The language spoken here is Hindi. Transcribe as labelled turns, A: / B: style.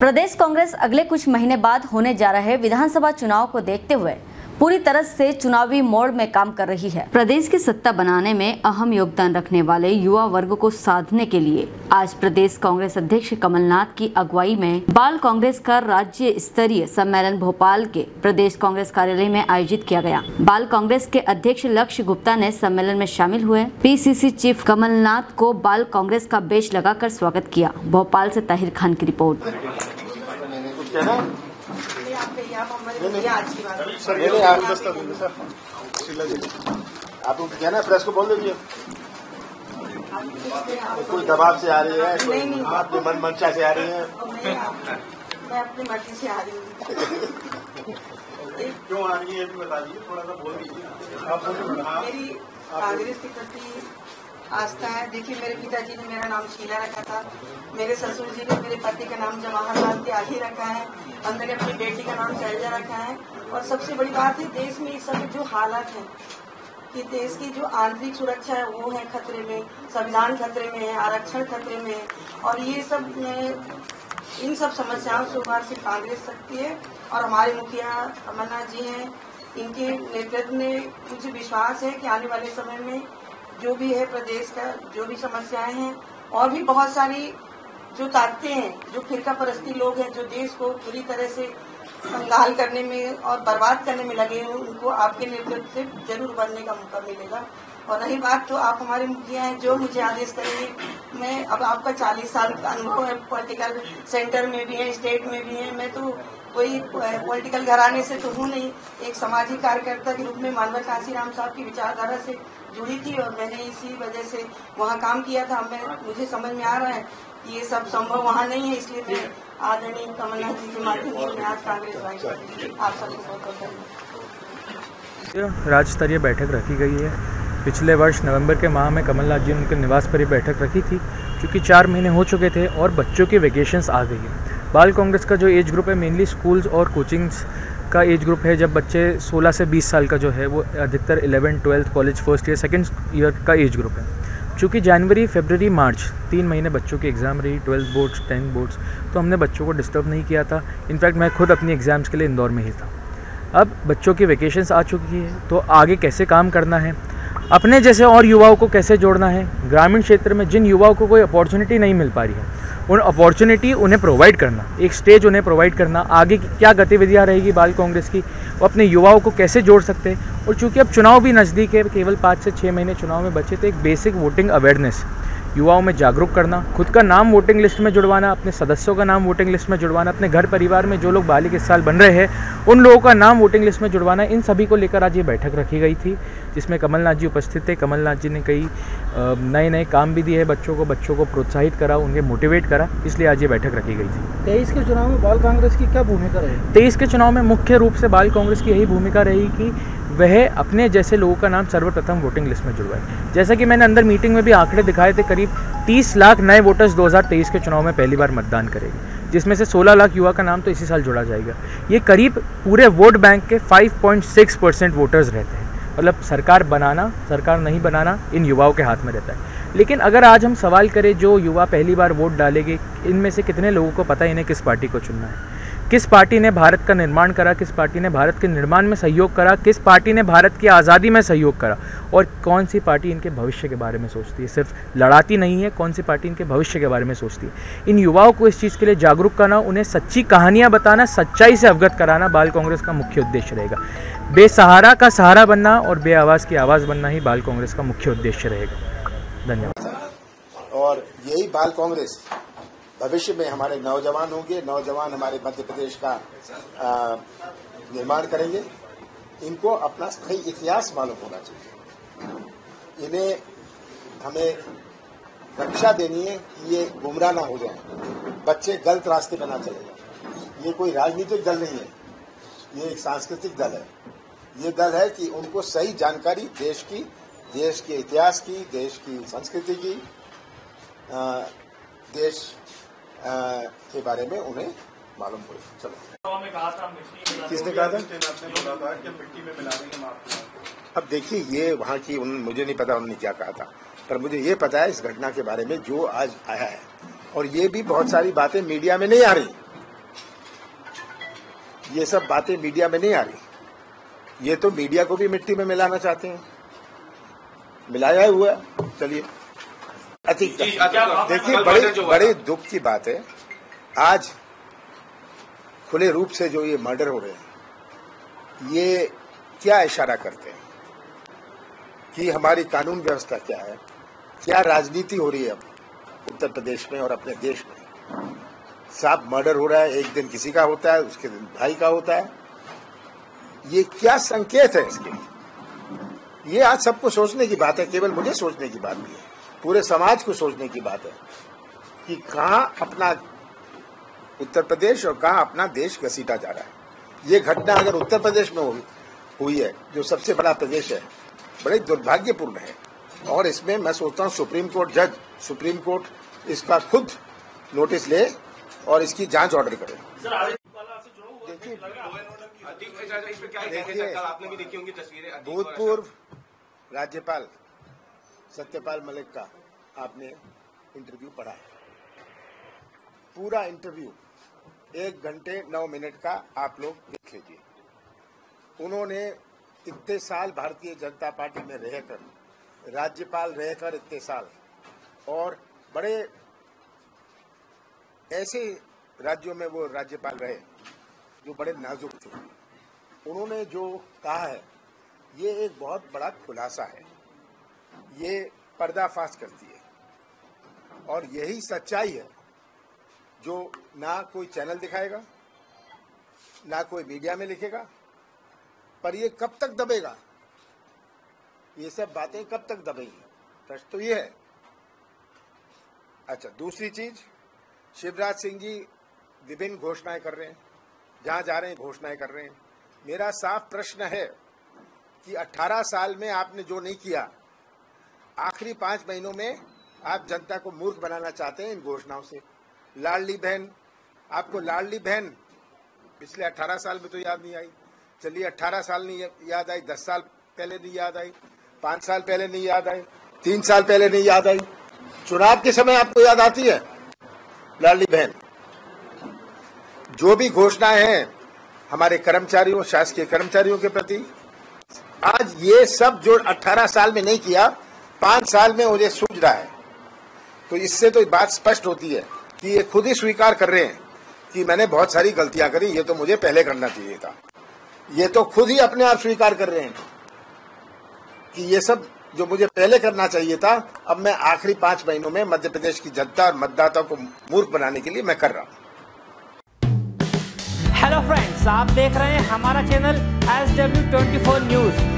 A: प्रदेश कांग्रेस अगले कुछ महीने बाद होने जा रहे विधानसभा चुनाव को देखते हुए पूरी तरह से चुनावी मोड़ में काम कर रही है। प्रदेश की सत्ता बनाने में अहम योगदान रखने वाले युवा वर्ग को साधने के लिए आज प्रदेश कांग्रेस अध्यक्ष कमलनाथ की अगुवाई में बाल कांग्रेस का राज्य स्तरीय सम्मेलन भोपाल के प्रदेश कांग्रेस कार्यालय में आयोजित किया गया। बाल कांग्रेस के अध्यक्ष लक्ष्य गुप्ता ने सम्मेलन में शामिल हुए। पीसीसी चीफ कमलनाथ को बाल कांग्रेस का बेच लगाकर स्वागत किया। भोपाल से ताहिर खान की रिपोर्ट।
B: आप दस्ता देंगे सर शिला जी आप उनको कहना प्रेस को बोल दीजिए कोई दबाव से आ रही है कोई आपके मन मंशा से आ रही है
C: मैं अपनी मर्ज़ी से आ रही हूँ
B: क्यों आ रही है ये भी बता दीजिए थोड़ा सा बोल दीजिए आप बोलिए।
C: मेरी कांग्रेस के प्रति आस्था है। देखिए, मेरे पिताजी ने मेरा नाम शीला रखा था। मेरे ससुर जी ने मेरे पति का नाम जवाहरलाल त्यागी रखा है। और मैंने अपनी बेटी का नाम शैलजा रखा है। और सबसे बड़ी बात है, देश में इस समय जो हालत है, कि देश की जो आंतरिक सुरक्षा है, वो है खतरे में, संविधान खतरे में है, आरक्षण खतरे में है। और ये सब इन सब समस्याओं से उभार सिर्फ़ कांग्रेस सकती है। और हमारे मुखिया अमरनाथ जी हैं। इनके नेतृत्व में मुझे विश्वास है कि आने वाले समय में जो भी है प्रदेश का, जो भी समस्याएँ हैं, और भी बहुत सारी जो ताकतें हैं, जो फिरका परस्ती लोग हैं, जो देश को पूरी तरह से कंगाल करने में और बर्बाद करने में लगे हैं, उनको आपके नेतृत्व से ज़रूर बनने का मौका मिलेगा। और रही बात तो आप हमारे मुखिया हैं, जो मुझे आदेश करेंगे, मैं अब आपका 40 साल का अनुभव है, पॉलिटिकल सेंटर में भी है, स्टेट में भी है, मैं तो कोई पॉलिटिकल घराने से तो हूँ नहीं, एक सामाजिक कार्यकर्ता के रूप में मानवर काशीराम साहब की विचारधारा से जुड़ी थी और मैंने इसी वजह से वहाँ काम किया था। मैं मुझे समझ में आ रहा है कि ये सब संभव वहाँ नहीं है इसलिए मैं आदरणीय कमलनाथ जी के माध्यम से मैं आज कांग्रेस हूँ। आप सबको बहुत बहुत धन्यवाद।
D: राज्य स्तरीय बैठक रखी गई है। पिछले वर्ष नवंबर के माह में कमलनाथ जी ने उनके निवास पर ये बैठक रखी थी क्योंकि चार महीने हो चुके थे और बच्चों की वेकेशंस आ गई है। बाल कांग्रेस का जो एज ग्रुप है मेनली स्कूल्स और कोचिंग्स का एज ग्रुप है जब बच्चे 16 से 20 साल का जो है वो अधिकतर 11 twelfth college first year second year का एज ग्रुप है। चूँकि जनवरी फरवरी मार्च तीन महीने बच्चों की एग्ज़ाम रही ट्वेल्थ बोर्ड्स टेंथ बोर्ड्स तो हमने बच्चों को डिस्टर्ब नहीं किया था। इनफैक्ट मैं खुद अपनी एग्ज़ाम्स के लिए इंदौर में ही था। अब बच्चों की वेकेशंस आ चुकी है तो आगे कैसे काम करना है? अपने जैसे और युवाओं को कैसे जोड़ना है? ग्रामीण क्षेत्र में जिन युवाओं को कोई अपॉर्चुनिटी नहीं मिल पा रही है उन अपॉर्चुनिटी उन्हें प्रोवाइड करना। एक स्टेज उन्हें प्रोवाइड करना। आगे की क्या गतिविधियाँ रहेगी बाल कांग्रेस की? वो अपने युवाओं को कैसे जोड़ सकते हैं? और चूँकि अब चुनाव भी नज़दीक है, केवल पाँच से छः महीने चुनाव में बचे तो एक बेसिक वोटिंग अवेयरनेस युवाओं में जागरूक करना खुद का नाम वोटिंग लिस्ट में जुड़वाना अपने सदस्यों का नाम वोटिंग लिस्ट में जुड़वाना अपने घर परिवार में जो लोग बालिक इस साल बन रहे हैं उन लोगों का नाम वोटिंग लिस्ट में जुड़वाना इन सभी को लेकर आज ये बैठक रखी गई थी जिसमें कमलनाथ जी उपस्थित थे। कमलनाथ जी ने कई नए नए काम भी दिए बच्चों को बच्चों को प्रोत्साहित करा उन्हें मोटिवेट करा इसलिए आज ये बैठक रखी गई थी।
E: तेईस के चुनाव में बाल कांग्रेस की क्या भूमिका रही?
D: तेईस के चुनाव में मुख्य रूप से बाल कांग्रेस की यही भूमिका रही कि वह अपने जैसे लोगों का नाम सर्वप्रथम वोटिंग लिस्ट में जुड़वाए। जैसा कि मैंने अंदर मीटिंग में भी आंकड़े दिखाए थे, करीब 30 लाख नए वोटर्स 2023 के चुनाव में पहली बार मतदान करेंगे, जिसमें से 16 लाख युवा का नाम तो इसी साल जुड़ा जाएगा। ये करीब पूरे वोट बैंक के 5.6 परसेंट वोटर्स रहते हैं। मतलब सरकार बनाना, सरकार नहीं बनाना, इन युवाओं के हाथ में रहता है। लेकिन अगर आज हम सवाल करें, जो युवा पहली बार वोट डालेंगे, इनमें से कितने लोगों को पता है इन्हें किस पार्टी को चुनना है? किस पार्टी ने भारत का निर्माण करा, किस पार्टी ने भारत के निर्माण में सहयोग करा, किस पार्टी ने भारत की आज़ादी में सहयोग करा, और कौन सी पार्टी इनके भविष्य के बारे में सोचती है? सिर्फ़ लड़ाती नहीं है, कौन सी पार्टी इनके भविष्य के बारे में सोचती है? इन युवाओं को इस चीज़ के लिए जागरूक करना, उन्हें सच्ची कहानियाँ बताना, सच्चाई से अवगत कराना बाल कांग्रेस का मुख्य उद्देश्य रहेगा। बेसहारा का सहारा बनना और बे की आवाज़ बनना ही बाल कांग्रेस का मुख्य उद्देश्य रहेगा। धन्यवाद।
B: और यही बाल कांग्रेस। भविष्य में हमारे नौजवान होंगे नौजवान हमारे मध्य प्रदेश का निर्माण करेंगे। इनको अपना सही इतिहास मालूम होना चाहिए। इन्हें हमें रक्षा देनी है कि ये गुमराह ना हो जाए। बच्चे गलत रास्ते पर ना चले जाए। ये कोई राजनीतिक दल नहीं है। ये एक सांस्कृतिक दल है। ये दल है कि उनको सही जानकारी देश की देश के इतिहास की देश की संस्कृति की आ, देश के बारे में उन्हें मालूम हो चलो। किसने कहा था? अब देखिए ये वहाँ की उन मुझे नहीं पता उन्होंने क्या कहा था। पर मुझे ये पता है इस घटना के बारे में जो आज आया है। और ये भी बहुत सारी बातें मीडिया में नहीं आ रही। ये सब बातें मीडिया में नहीं आ रही। ये तो मीडिया को भी मिट्टी में मिलाना चाहते हैं। मिलाया हुआ है। चलिए। अतीक देखिए बड़े बड़े दुख की बात है। आज खुले रूप से जो ये मर्डर हो रहे हैं ये क्या इशारा करते हैं कि हमारी कानून व्यवस्था क्या है? क्या राजनीति हो रही है अब उत्तर प्रदेश में और अपने देश में? साफ़ मर्डर हो रहा है एक दिन किसी का होता है उसके दिन भाई का होता है। ये क्या संकेत है इसके? ये आज सबको सोचने की बात है केवल मुझे सोचने की बात नहीं है। पूरे समाज को सोचने की बात है कि कहाँ अपना उत्तर प्रदेश और कहाँ अपना देश घसीटा जा रहा है। ये घटना अगर उत्तर प्रदेश में हुई हुई है जो सबसे बड़ा प्रदेश है बड़े दुर्भाग्यपूर्ण है। और इसमें मैं सोचता हूँ सुप्रीम कोर्ट जज सुप्रीम कोर्ट इसका खुद नोटिस ले और इसकी जाँच ऑर्डर करे। देखिए
F: आपने भी देखी होंगी तस्वीरें अतीक और
B: भूतपूर्व राज्यपाल सत्यपाल मलिक का आपने इंटरव्यू पढ़ा। है पूरा इंटरव्यू एक घंटे नौ मिनट का आप लोग देख लीजिए। उन्होंने इतने साल भारतीय जनता पार्टी में रहकर, राज्यपाल रहकर इतने साल, और बड़े ऐसे राज्यों में वो राज्यपाल रहे, जो बड़े नाजुक थे। उन्होंने जो कहा है, ये एक बहुत बड़ा खुलासा है। ये पर्दाफाश करती है। और यही सच्चाई है, जो ना कोई चैनल दिखाएगा, ना कोई मीडिया में लिखेगा, पर ये कब तक दबेगा? ये सब बातें कब तक दबेंगी? प्रश्न तो ये है। अच्छा दूसरी चीज़, शिवराज सिंह जी विभिन्न घोषणाएँ कर रहे हैं, जहाँ जा रहे हैं, घोषणाएँ कर रहे हैं। मेरा साफ़ प्रश्न है कि 18 साल में आपने जो नहीं किया आखिरी पाँच महीनों में आप जनता को मूर्ख बनाना चाहते हैं इन घोषणाओं से। लाडली बहन, आपको लाडली बहन, पिछले 18 साल में तो याद नहीं आई। चलिए 18 साल नहीं याद आई 10 साल पहले नहीं याद आई, पाँच साल पहले नहीं याद आई, तीन साल पहले नहीं याद आई। चुनाव के समय आपको याद आती है, लाडली बहन? जो भी घोषणाएँ हैं हमारे कर्मचारियों, शासकीय कर्मचारियों के प्रति, आज ये सब जो 18 साल में नहीं किया पाँच साल में मुझे सूझ रहा है। तो इससे तो बात स्पष्ट होती है कि ये खुद ही स्वीकार कर रहे हैं कि मैंने बहुत सारी गलतियाँ करी, ये तो मुझे पहले करना चाहिए था। ये तो खुद ही अपने आप स्वीकार कर रहे हैं कि ये सब जो मुझे पहले करना चाहिए था, अब मैं आखिरी पाँच महीनों में मध्य प्रदेश की जनता और मतदाता को मूर्ख बनाने के लिए मैं कर रहा हूँ।
G: हेलो फ्रेंड्स आप देख रहे हैं हमारा channel S W twenty four news